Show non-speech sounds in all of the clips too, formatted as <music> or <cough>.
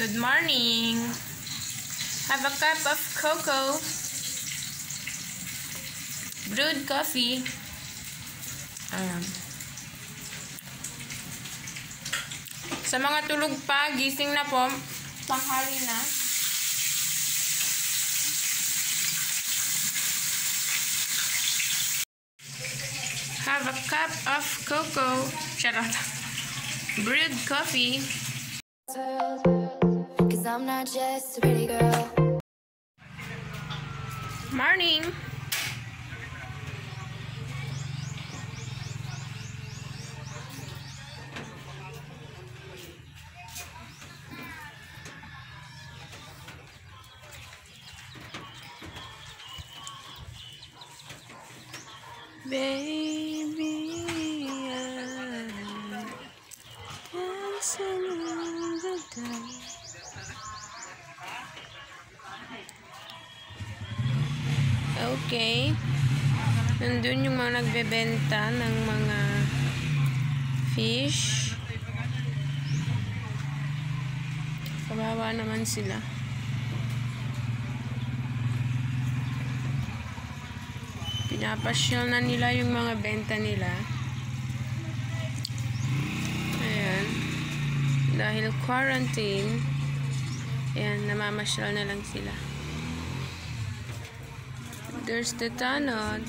Good morning. Have a cup of cocoa. Brewed coffee. Ayan. Sa mga tulog pa, gising na po. Tanghali na. Have a cup of cocoa. Charot. Brewed coffee. Cause I'm not just a pretty girl. Morning. Baby, I'm dancing Okay. Nandun yung mga nagbebenta ng mga fish. Kawawa naman sila. Pinapasyal na nila yung mga benta nila. Ayan. Dahil quarantine, ayan, namamasyal na lang sila. There's the tanod.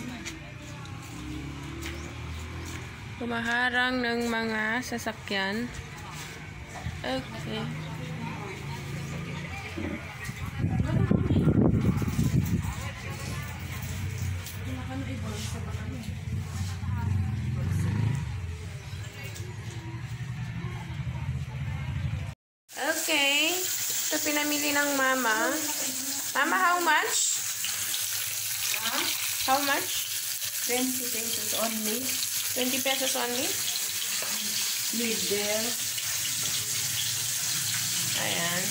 Kumaharang ng mga sasakyan. Okay. Okay. Ito pinamili ng mama. Mama, how much? How much? 20 pesos only. 20 pesos only? Leader. Ayan.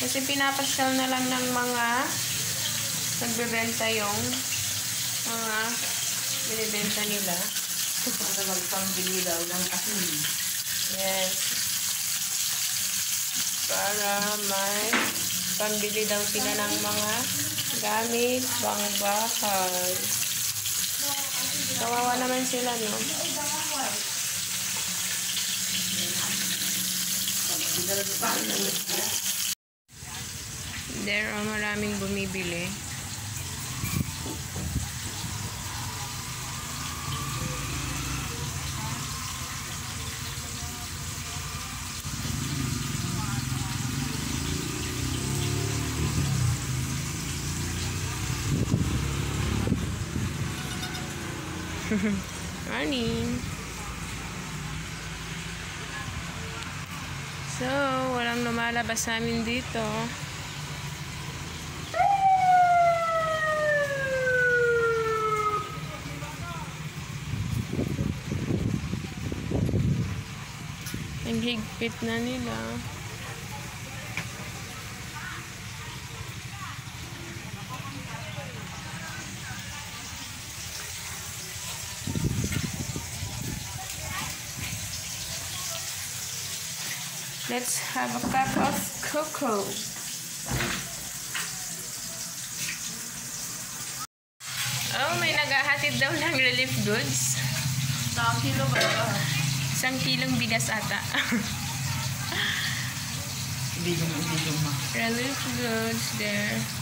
Kasi pinapasyal na lang ng mga nagbebenta yung mga binibenta nila. Para magpambili daw ng asin. Yes. Para may pambili daw sila ng mga gamit pang bahay. Kawawa naman sila, no? There are maraming bumibili. <laughs> Morning! So, walang lumalabas sa amin dito. Ang higpit na nila. Let's have a cup of cocoa. Oh, may naghahatid daw ng relief goods. Sa kilo ba ito? Isang kilong bigas ata. Hindi ko hindi ma. relief goods there.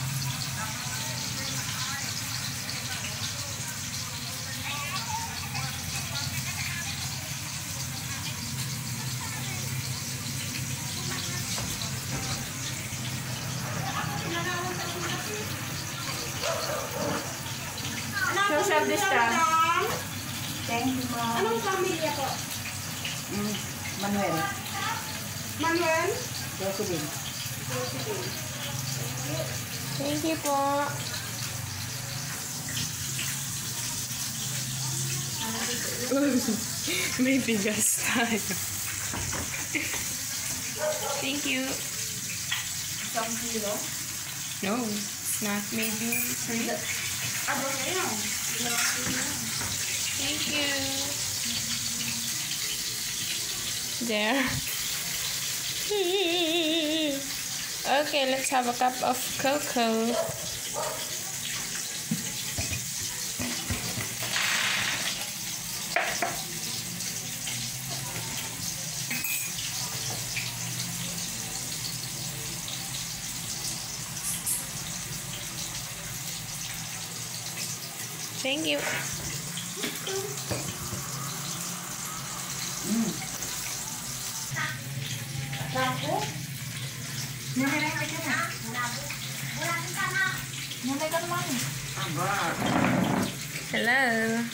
Thank you, ma'am. Anong pamilya ko? Mm, Manuel. Manuel? Jocelyn. Thank you po. <laughs> May bigas tayo. Thank you. Isang kilo. No, it's not maybe three. Abo na yun. Thank you. There. <laughs> Okay, let's have a cup of cocoa. Thank you. Hello.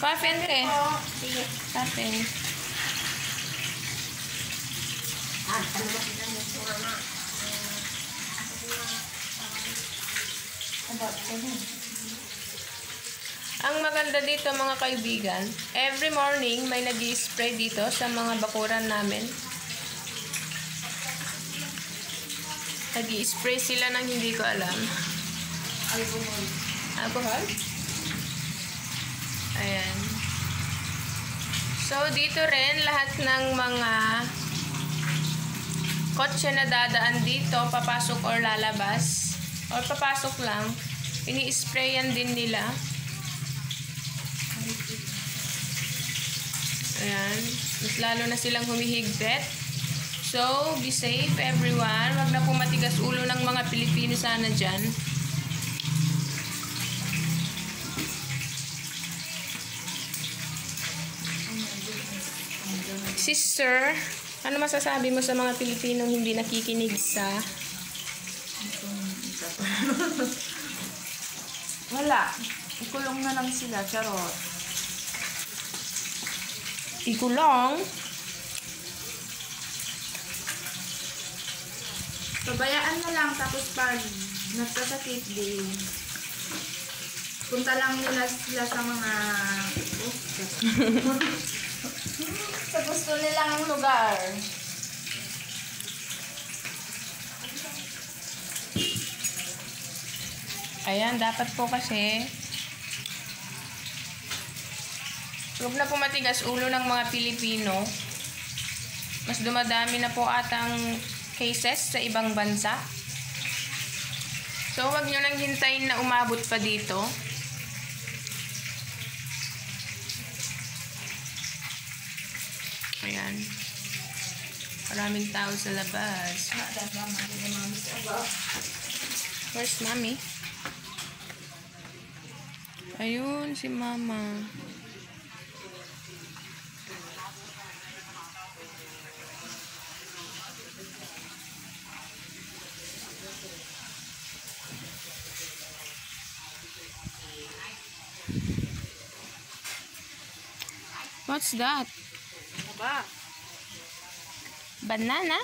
Coffee and tea. Coffee. Ang maganda dito mga kaibigan, every morning may nag spray dito sa mga bakuran namin. nag spray sila ng hindi ko alam. Alcohol. Alcohol? Ayan. So, dito rin lahat ng mga kotse na dadaan dito, papasok or lalabas, or papasok lang, ini-sprayan din nila. Ayan. Mas lalo na silang humihigpit. So, be safe everyone. Huwag na po matigas ulo ng mga Pilipino sana dyan. Sister, ano masasabi mo sa mga Pilipinong hindi nakikinig sa... Wala. Ikulong na lang sila. Charot. Ikulong? Pabayaan mo lang tapos pag nagkasakit din, punta lang nila sila sa mga <laughs> sa gusto nilang lugar. Ayan, dapat po kasi huwag na po matigas ulo ng mga Pilipino. Mas dumadami na po atang cases sa ibang bansa. So, huwag nyo nang hintayin na umabot pa dito. Ayan. Maraming tao sa labas. Where's mommy? Ayun, si mama. What's that? Aba, Banana?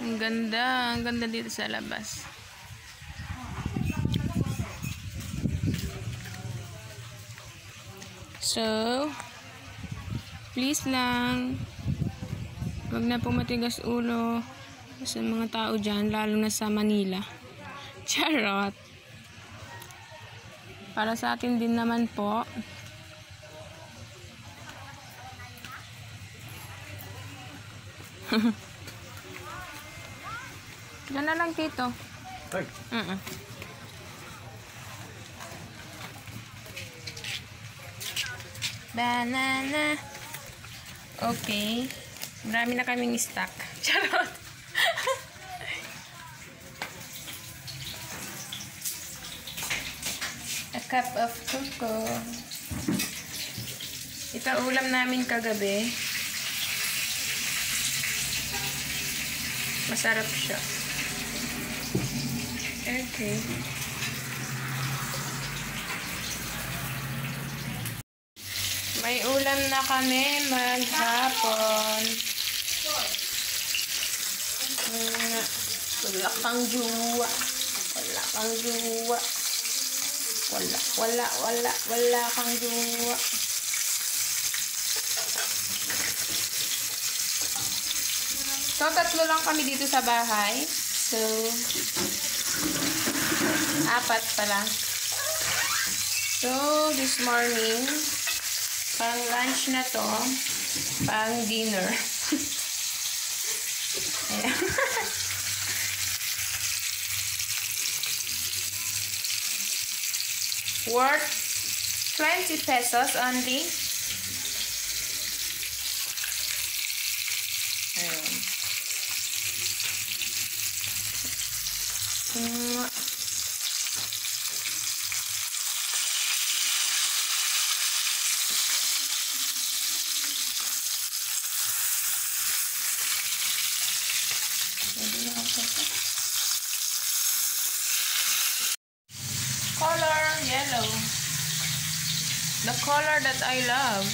Ang ganda. Ang ganda dito sa labas. So, please lang, wag na po matigas ulo sa mga tao dyan, lalo na sa Manila. <laughs> Charot. Para sa atin din naman po. <laughs> Diyan na lang dito. Ay, Mm Banana. Okay. Marami na kaming stock. <laughs> Charot. A cup of cocoa. Ito ulam namin kagabi. Masarap siya. Okay. May ulam na kami maghapon. Mm, wala kang juwa. Wala kang juwa. Wala, wala, wala, wala kang juwa. So, tatlo lang kami dito sa bahay. So, apat pala. So, this morning, pang lunch na to, pang dinner. <laughs> Ayan. <laughs> Worth 20 pesos only. The color that I love.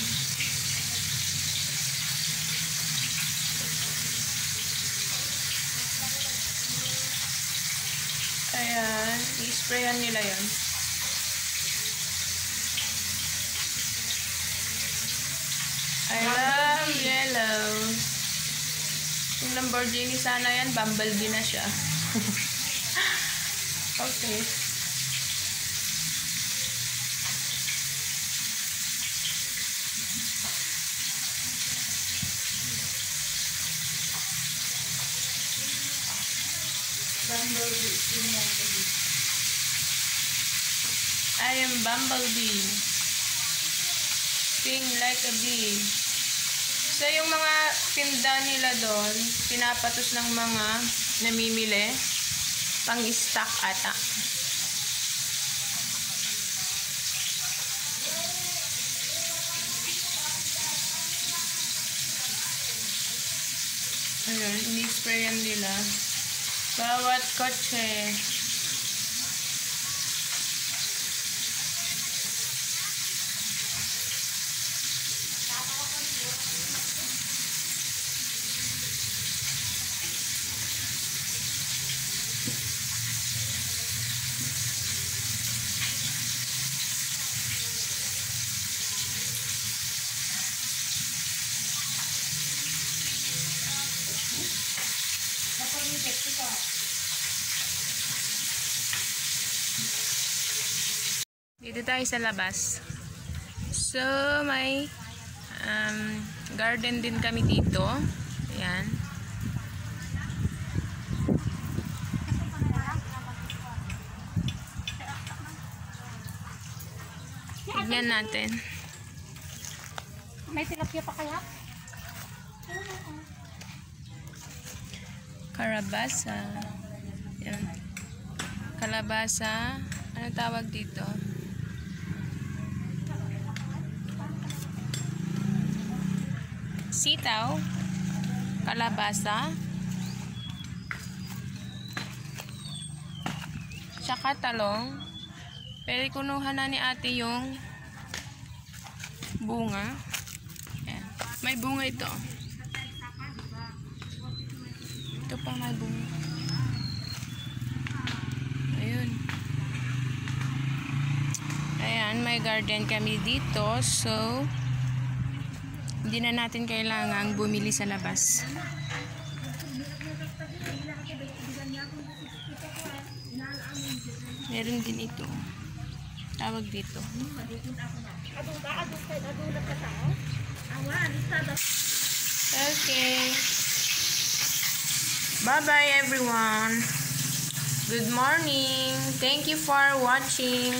Ayan, i-sprayan nila yan. I love yellow. Yung Lamborghini sana yan, Bumblebee na siya. <laughs> okay. I am Bumblebee. Sting like a bee. So, yung mga tinda nila doon, pinapatos ng mga namimili. Pang-stock ata. Ayun, ini-sprayan nila. Bawat kotse. Dito tayo sa labas. So, may um, garden din kami dito. Ayan. Tignan natin. May tilapia pa kaya? Karabasa. Yan. Kalabasa. Ano tawag dito? Sitaw. Kalabasa. Tsaka talong. Pero kunuha na ni ate yung bunga. Ayan. May bunga ito. Ito pa may bunga. Ayun. Ayan, may garden kami dito. So, hindi na natin kailangang bumili sa labas. Meron din ito. Tawag dito. Okay. Bye-bye everyone. Good morning. Thank you for watching.